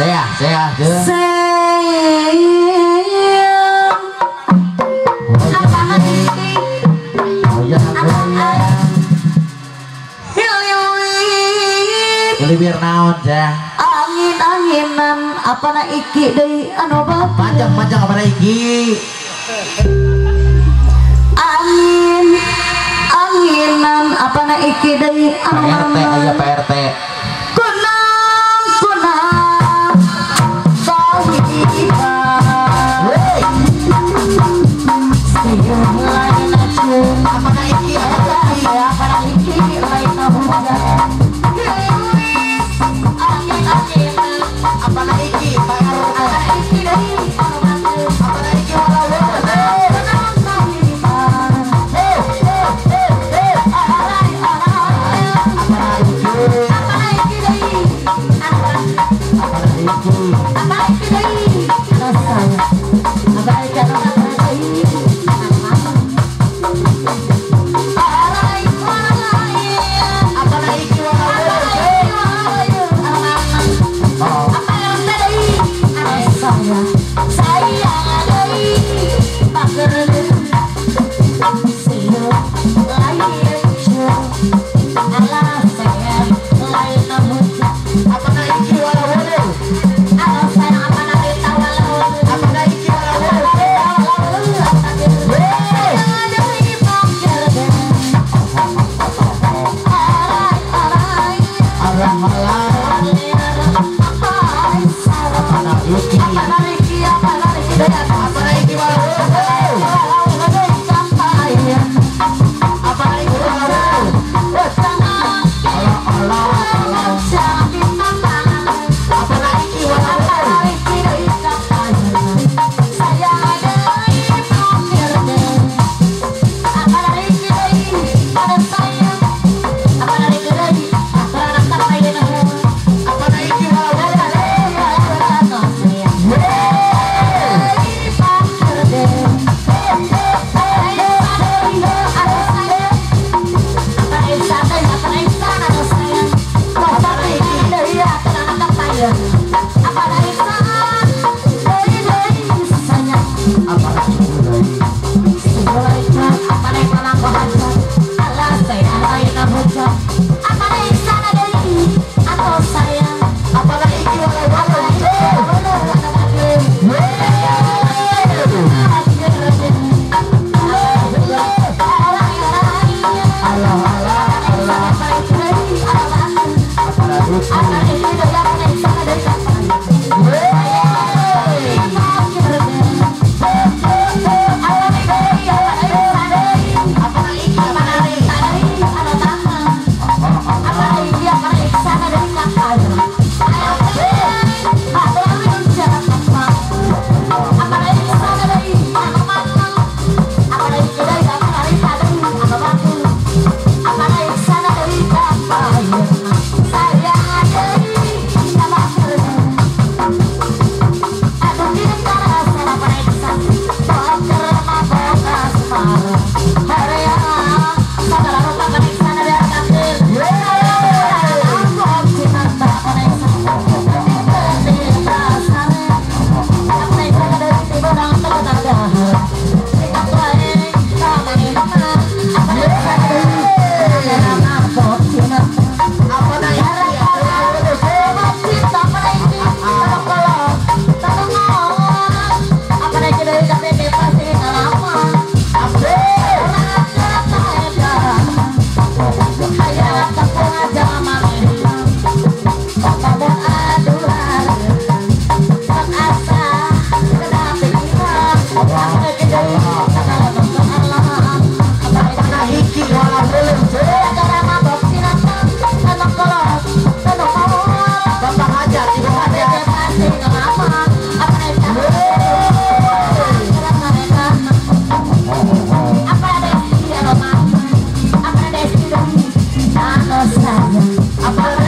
saya saya sayang apa naon ya angin anginan apa na iki? Dari anu apa panjang panjang apa na iki? Angin 你干嘛 apa apa